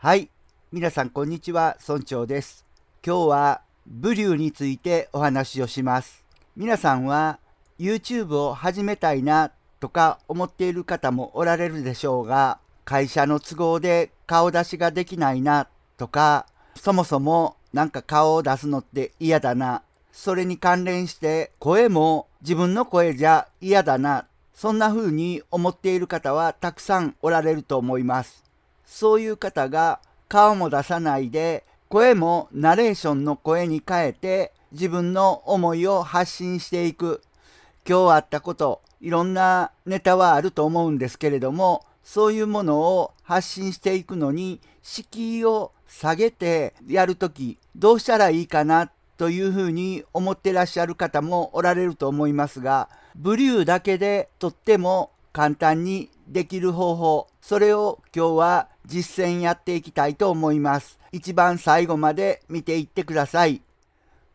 はい。皆さん、こんにちは。村長です。今日は、ブリューについてお話をします。皆さんは、YouTube を始めたいなとか思っている方もおられるでしょうが、会社の都合で顔出しができないなとか、そもそもなんか顔を出すのって嫌だな。それに関連して声も自分の声じゃ嫌だな。そんな風に思っている方はたくさんおられると思います。そういう方が顔も出さないで声もナレーションの声に変えて自分の思いを発信していく。今日あったこと、いろんなネタはあると思うんですけれども、そういうものを発信していくのに敷居を下げてやるときどうしたらいいかなというふうに思ってらっしゃる方もおられると思いますが、ブリューだけでとっても簡単にできる方法、それを今日は実践やっていきたいと思います。一番最後まで見ていってください。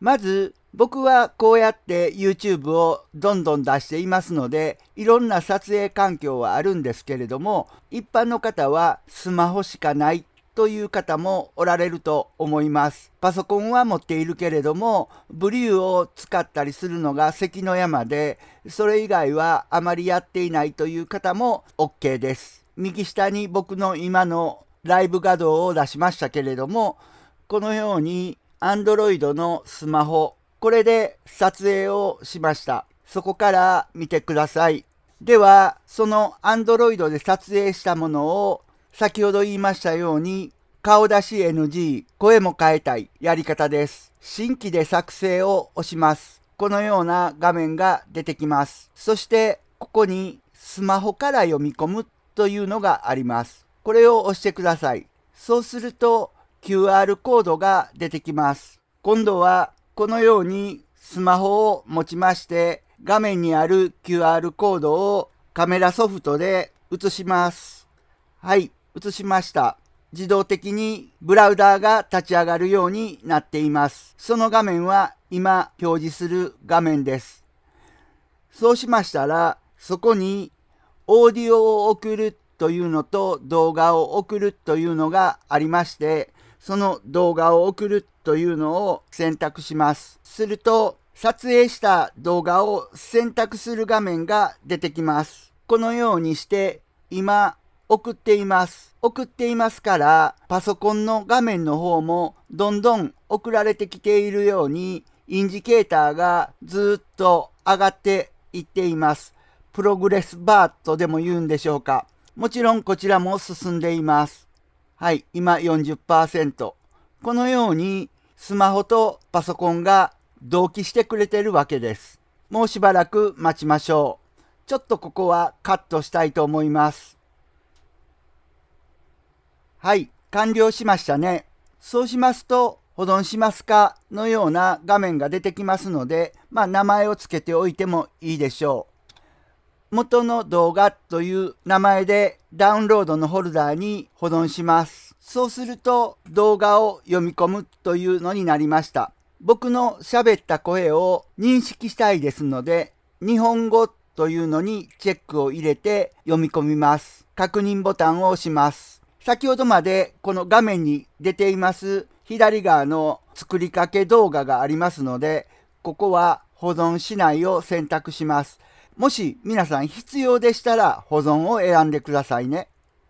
まず僕はこうやって YouTube をどんどん出していますのでいろんな撮影環境はあるんですけれども一般の方はスマホしかないという方もおられると思います。パソコンは持っているけれどもブリューを使ったりするのが関の山でそれ以外はあまりやっていないという方も OK です。右下に僕の今のライブ画像を出しましたけれどもこのように Android のスマホこれで撮影をしました。そこから見てください。では、その Android で撮影したものを先ほど言いましたように顔出し NG、声も変えたいやり方です。新規で作成を押します。このような画面が出てきます。そして、ここにスマホから読み込むというのがあります。これを押してください。そうすると QR コードが出てきます。今度はこのようにスマホを持ちまして画面にある QR コードをカメラソフトで映します。はい、映しました。自動的にブラウザーが立ち上がるようになっています。その画面は今表示する画面です。そうしましたら、そこにオーディオを送るというのと動画を送るというのがありまして、その動画を送るというのを選択します。すると、撮影した動画を選択する画面が出てきます。このようにして今送っています。送っていますから、パソコンの画面の方もどんどん送られてきているように、インジケーターがずっと上がっていっています。プログレスバーとでも言うんでしょうか。もちろんこちらも進んでいます。はい、今40%。このようにスマホとパソコンが同期してくれてるわけです。もうしばらく待ちましょう。ちょっとここはカットしたいと思います。はい、完了しましたね。そうしますと、保存しますかのような画面が出てきますので、まあ名前を付けておいてもいいでしょう。元の動画という名前でダウンロードのフォルダーに保存します。そうすると動画を読み込むというのになりました。僕の喋った声を認識したいですので、日本語というのにチェックを入れて読み込みます。確認ボタンを押します。先ほどまでこの画面に出ています左側の作りかけ動画がありますので、ここは保存しないを選択します。もし皆さん必要でしたら保存を選んでくださいね。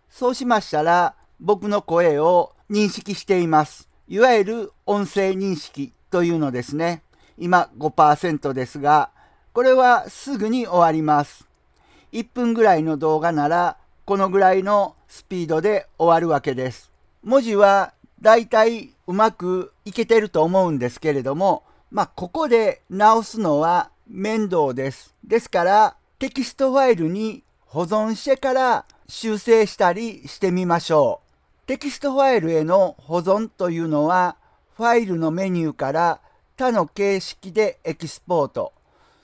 そうしましたら僕の声を認識しています。いわゆる音声認識というのですね。今5%ですが、これはすぐに終わります。1分ぐらいの動画ならこのぐらいのスピードで終わるわけです。文字はだいたいうまくいけてると思うんですけれども、まあここで直すのは面倒です。ですからテキストファイルに保存してから修正したりしてみましょう。テキストファイルへの保存というのはファイルのメニューから他の形式でエキスポート、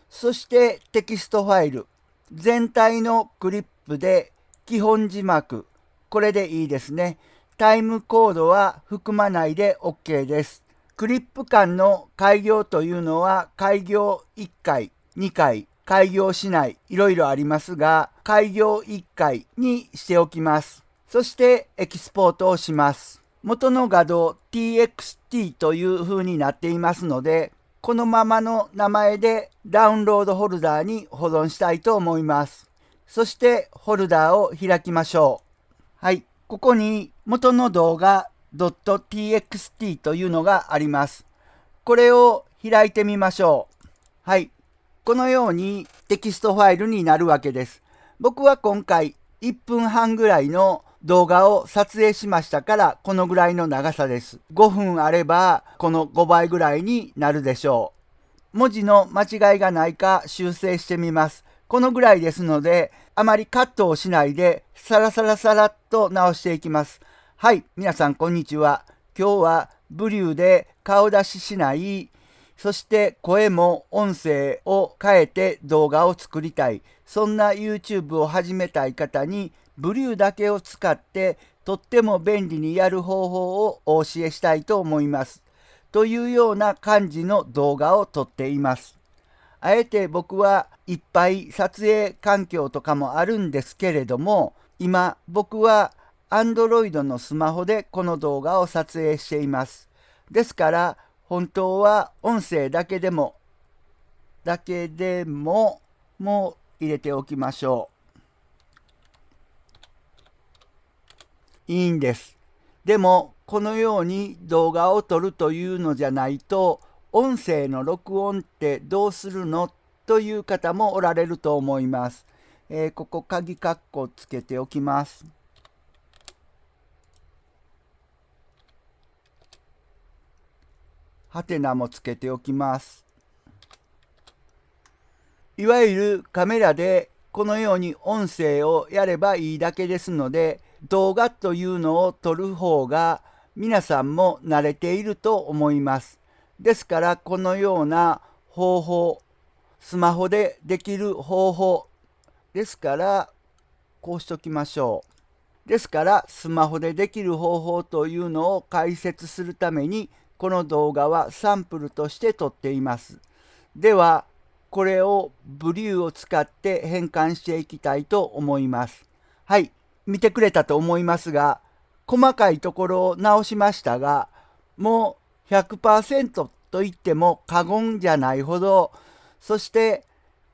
そしてテキストファイル、全体のクリップで基本字幕、これでいいですね。タイムコードは含まないで OK です。クリップ間の開業というのは開業1回、2回、開業しない、いろいろありますが、開業1回にしておきます。そしてエキスポートをします。元の画像 txt という風になっていますので、このままの名前でダウンロードホルダーに保存したいと思います。そしてホルダーを開きましょう。はい。ここに元の動画 .txt というのがあります。これを開いてみましょう。はい。このようにテキストファイルになるわけです。僕は今回1分半ぐらいの動画を撮影しましたからこのぐらいの長さです。5分あればこの5倍ぐらいになるでしょう。文字の間違いがないか修正してみます。このぐらいですのであまりカットをしないでサラサラサラっと直していきます。はい、皆さんこんにちは。今日はブリューで顔出ししないそして声も音声を変えて動画を作りたい。そんな YouTube を始めたい方にブリューだけを使ってとっても便利にやる方法をお教えしたいと思います。というような感じの動画を撮っています。あえて僕はいっぱい撮影環境とかもあるんですけれども、今僕は Android のスマホでこの動画を撮影しています。ですから本当は音声だけでも、だけでも、もう入れておきましょう。いいんです。でも、このように動画を撮るというのじゃないと、音声の録音ってどうするの？という方もおられると思います。えー、ここ鍵括弧つけておきます。ハテナもつけておきます。いわゆるカメラでこのように音声をやればいいだけですので動画というのを撮る方が皆さんも慣れていると思います。ですからこのような方法スマホでできる方法ですからこうしときましょう。ですからスマホでできる方法というのを解説するためにこの動画はサンプルとして撮っています。では、これをブリューを使って変換していきたいと思います。はい、見てくれたと思いますが、細かいところを直しましたが、もう100%と言っても過言じゃないほど、そして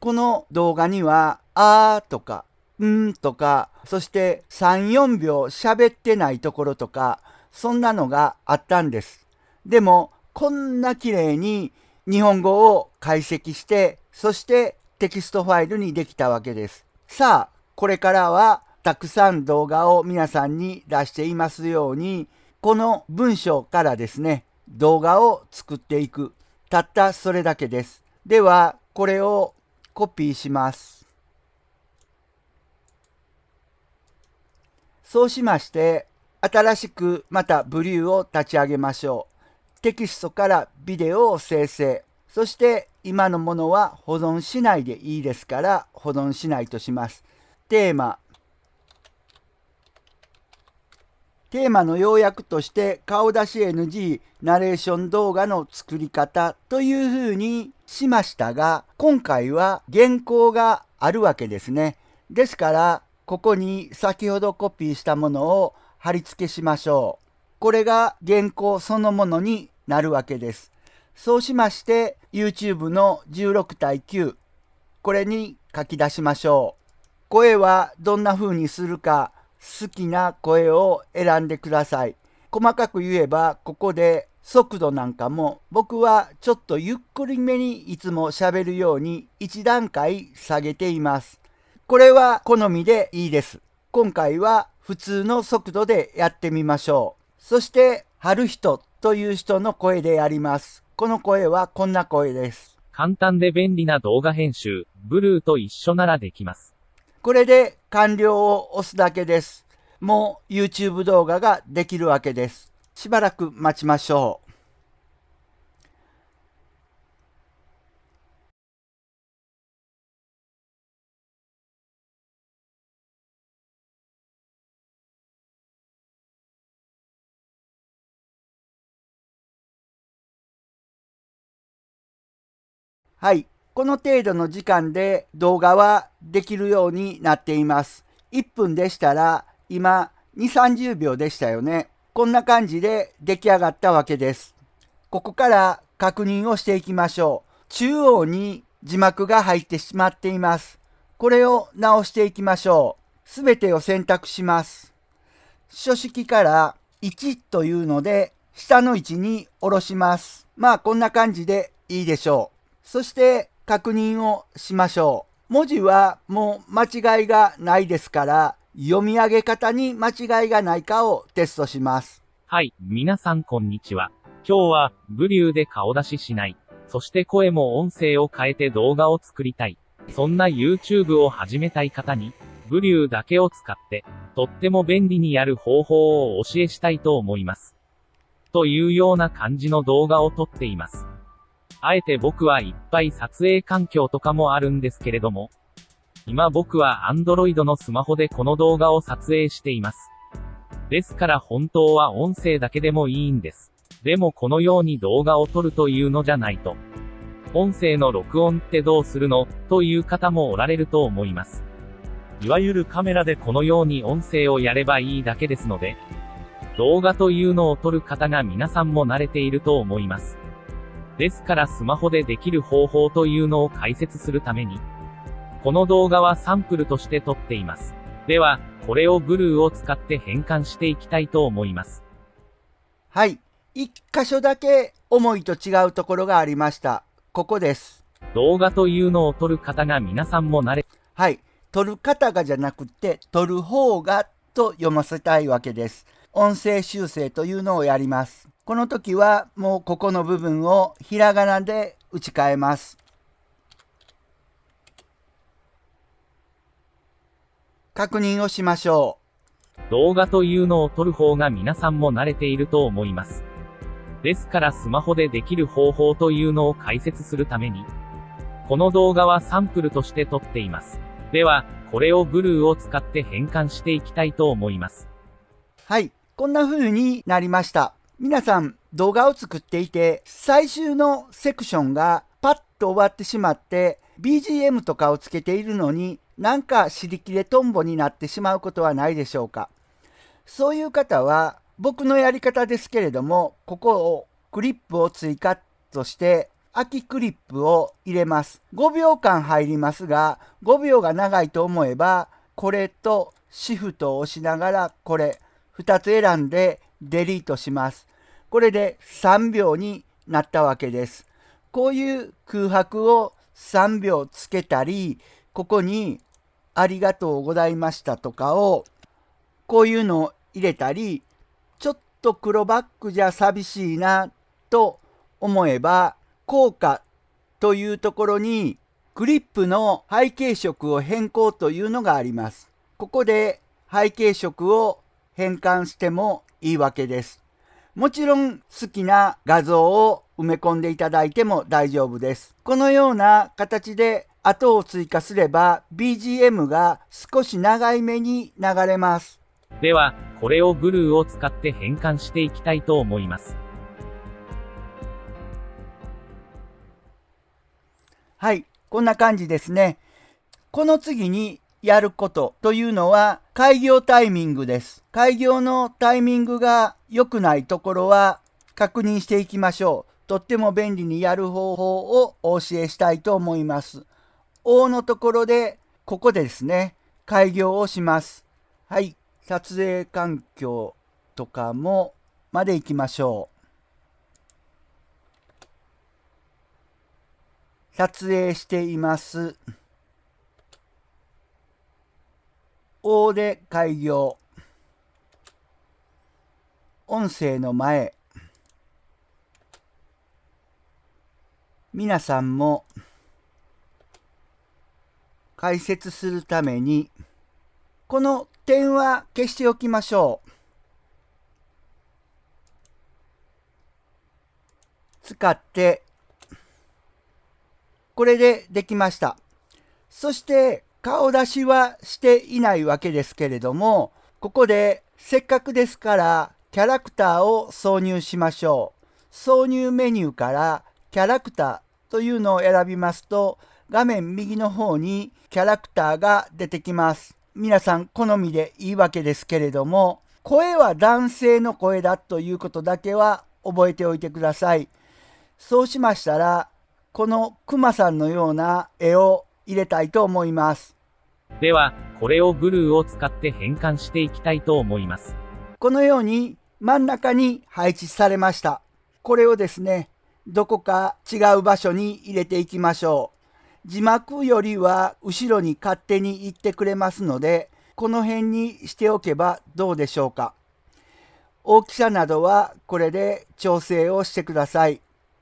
この動画には、あーとか、んとか、そして3、4秒喋ってないところとか、そんなのがあったんです。でも、こんな綺麗に日本語を解析して、そしてテキストファイルにできたわけです。さあ、これからはたくさん動画を皆さんに出していますように、この文章からですね、動画を作っていく。たったそれだけです。では、これをコピーします。そうしまして、新しくまたブリューを立ち上げましょう。テキストからビデオを生成。そして今のものは保存しないでいいですから保存しないとします。テーマ。テーマの要約として顔出し NG ナレーション動画の作り方というふうにしましたが今回は原稿があるわけですね。ですからここに先ほどコピーしたものを貼り付けしましょう。これが原稿そのものになるわけです。そうしまして YouTube の16対9これに書き出しましょう。声はどんな風にするか好きな声を選んでください。細かく言えばここで速度なんかも僕はちょっとゆっくりめにいつも喋るように1段階下げています。これは好みでいいです。今回は普通の速度でやってみましょう。そして、春人という人の声でやります。この声はこんな声です。簡単で便利な動画編集、ブルーと一緒ならできます。これで完了を押すだけです。もう YouTube 動画ができるわけです。しばらく待ちましょう。はい。この程度の時間で動画はできるようになっています。1分でしたら今2、30秒でしたよね。こんな感じで出来上がったわけです。ここから確認をしていきましょう。中央に字幕が入ってしまっています。これを直していきましょう。すべてを選択します。書式から1というので、下の位置に下ろします。まあこんな感じでいいでしょう。そして確認をしましょう。文字はもう間違いがないですから、読み上げ方に間違いがないかをテストします。はい、皆さんこんにちは。今日は、ブリューで顔出ししない。そして声も音声を変えて動画を作りたい。そんな YouTube を始めたい方に、ブリューだけを使って、とっても便利にやる方法をお教えしたいと思います。というような感じの動画を撮っています。あえて僕はいっぱい撮影環境とかもあるんですけれども、今僕は Android のスマホでこの動画を撮影しています。ですから本当は音声だけでもいいんです。でもこのように動画を撮るというのじゃないと。音声の録音ってどうするのという方もおられると思います。いわゆるカメラでこのように音声をやればいいだけですので、動画というのを撮る方が皆さんも慣れていると思います。ですからスマホでできる方法というのを解説するために、この動画はサンプルとして撮っています。では、これをブルーを使って変換していきたいと思います。はい。一箇所だけ思いと違うところがありました。ここです。動画というのを撮る方が皆さんも慣れ。はい。撮る方がじゃなくて、撮る方がと読ませたいわけです。音声修正というのをやります。この時はもうここの部分をひらがなで打ち替えます。確認をしましょう。動画というのを撮る方が皆さんも慣れていると思います。ですからスマホでできる方法というのを解説するために、この動画はサンプルとして撮っています。では、これをブルーを使って変換していきたいと思います。はい。こんな風になりました。皆さん動画を作っていて、最終のセクションがパッと終わってしまって、BGM とかをつけているのになんか尻切れトンボになってしまうことはないでしょうか。そういう方は僕のやり方ですけれどもここをクリップを追加として空きクリップを入れます。5秒間入りますが5秒が長いと思えばこれとシフトを押しながらこれ。2つ選んでデリートしますこれで3秒になったわけですこういう空白を3秒つけたりここにありがとうございましたとかを、こういうのを入れたり、ちょっと黒バックじゃ寂しいなと思えば、効果というところに、クリップの背景色を変更というのがあります。ここで背景色を変換してもいいわけです。もちろん好きな画像を埋め込んでいただいても大丈夫です。このような形で後を追加すれば BGM が少し長い目に流れます。では、これをブルーを使って変換していきたいと思います。はい、こんな感じですね。この次にやることというのは開業タイミングです。開業のタイミングが良くないところは確認していきましょう。とっても便利にやる方法をお教えしたいと思います。O のところで、ここでですね、開業をします。はい。撮影環境とかも、まで行きましょう。撮影しています。O で開業。音声の前。皆さんも解説するために、この点は消しておきましょう。使って、これでできました。そして、顔出しはしていないわけですけれども、ここでせっかくですからキャラクターを挿入しましょう。挿入メニューからキャラクターというのを選びますと、画面右の方にキャラクターが出てきます。皆さん好みでいいわけですけれども、声は男性の声だということだけは覚えておいてください。そうしましたら、このクマさんのような絵を入れたいと思います。では、これをブルーを使って変換していきたいと思います。このように真ん中に配置されました。これをですね、どこか違う場所に入れていきましょう。字幕よりは後ろに勝手に行ってくれますので、この辺にしておけばどうでしょうか。大きさなどはこれで調整をしてください。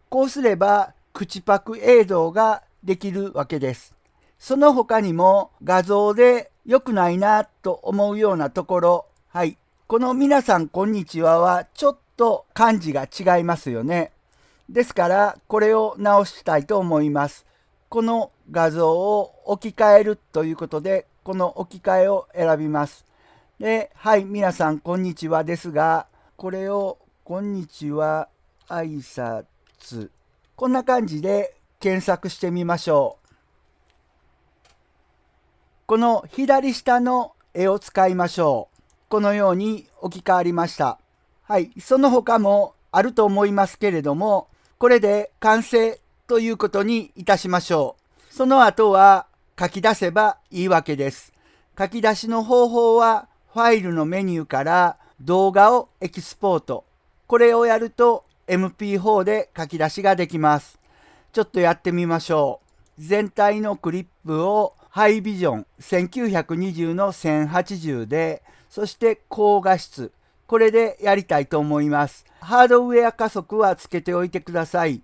こうすれば口パク映像ができるわけです。その他にも画像で良くないなと思うようなところ、はい。この皆さんこんにちははちょっと漢字が違いますよね。ですからこれを直したいと思います。この画像を置き換えるということでこの置き換えを選びます。で、はい、皆さんこんにちはですが、これをこんにちは挨拶。こんな感じで検索してみましょう。この左下の絵を使いましょう。このように置き換わりました。はい。その他もあると思いますけれども、これで完成ということにいたしましょう。その後は書き出せばいいわけです。書き出しの方法はファイルのメニューから動画をエキスポート。これをやると MP4 で書き出しができます。ちょっとやってみましょう。全体のクリップをハイビジョン1920の1080でそして高画質。これでやりたいと思います。ハードウェア加速はつけておいてください。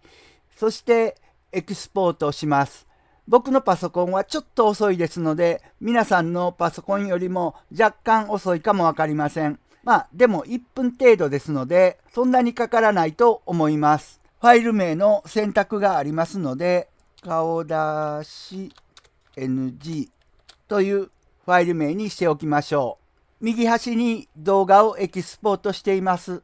そしてエクスポートします。僕のパソコンはちょっと遅いですので、皆さんのパソコンよりも若干遅いかもわかりません。まあ、でも1分程度ですので、そんなにかからないと思います。ファイル名の選択がありますので、顔出し NG というファイル名にしておきましょう。右端に動画をエキスポートしています。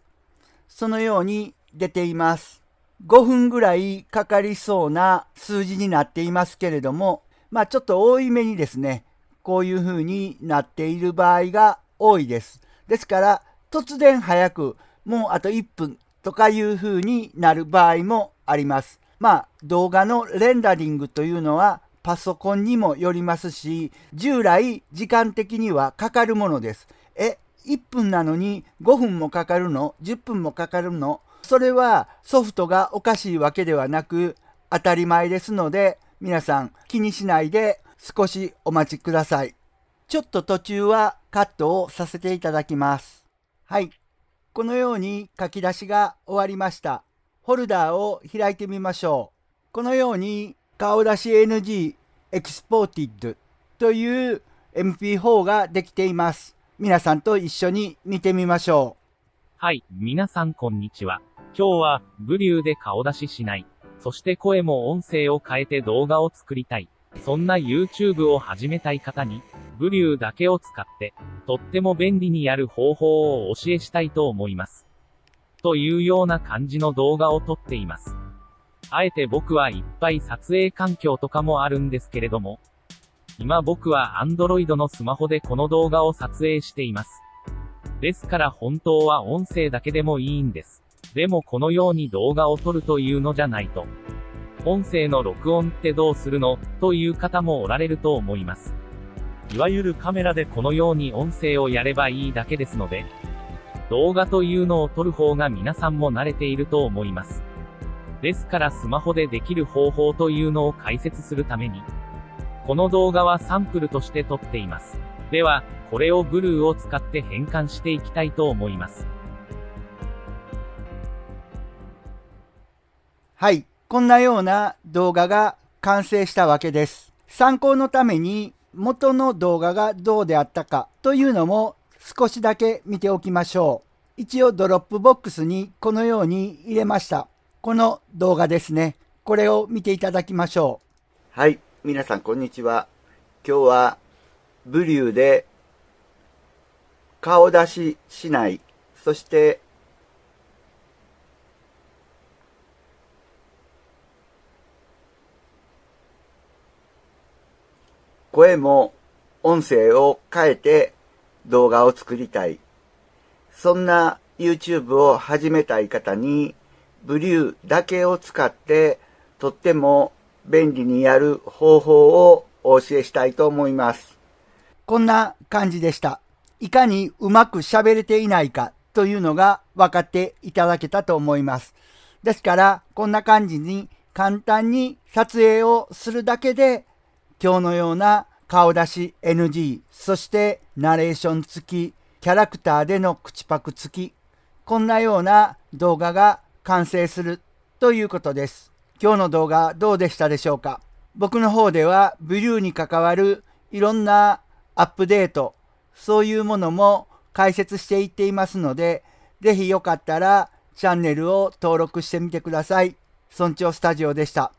そのように出ています。5分ぐらいかかりそうな数字になっていますけれども、まあちょっと多いめにですね、こういう風になっている場合が多いです。ですから突然早くもうあと1分とかいう風になる場合もあります。まあ動画のレンダリングというのはパソコンにもよりますし、従来時間的にはかかるものです。え、1分なのに5分もかかるの ?10 分もかかるの？それはソフトがおかしいわけではなく当たり前ですので皆さん気にしないで少しお待ちください。ちょっと途中はカットをさせていただきます。はい。このように書き出しが終わりました。フォルダーを開いてみましょう。このように顔出し NG exported という MP4 ができています。皆さんと一緒に見てみましょう。はい、皆さんこんにちは。今日は、 Vrew で顔出ししない。そして声も音声を変えて動画を作りたい。そんな YouTube を始めたい方に、 Vrew だけを使って、とっても便利にやる方法をお教えしたいと思います。というような感じの動画を撮っています。あえて僕はいっぱい撮影環境とかもあるんですけれども、今僕は Android のスマホでこの動画を撮影しています。ですから本当は音声だけでもいいんです。でもこのように動画を撮るというのじゃないと。音声の録音ってどうするのという方もおられると思います。いわゆるカメラでこのように音声をやればいいだけですので、動画というのを撮る方が皆さんも慣れていると思います。ですからスマホでできる方法というのを解説するために、この動画はサンプルとして撮っています。では、これをブルーを使って変換していきたいと思います。はい。こんなような動画が完成したわけです。参考のために元の動画がどうであったかというのも少しだけ見ておきましょう。一応ドロップボックスにこのように入れました。この動画ですね。これを見ていただきましょう。はい。皆さん、こんにちは。今日は、 Vrew で、顔出ししない。そして、声も音声を変えて動画を作りたい。そんな YouTube を始めたい方に、ブリューだけを使ってとっても便利にやる方法をお教えしたいと思います。こんな感じでした。いかにうまく喋れていないかというのが分かっていただけたと思います。ですから、こんな感じに簡単に撮影をするだけで、今日のような顔出し NG、そしてナレーション付き、キャラクターでの口パク付き、こんなような動画が完成するということです。今日の動画どうでしたでしょうか？僕の方ではブリューに関わるいろんなアップデート、そういうものも解説していっていますので、ぜひよかったらチャンネルを登録してみてください。村長スタジオでした。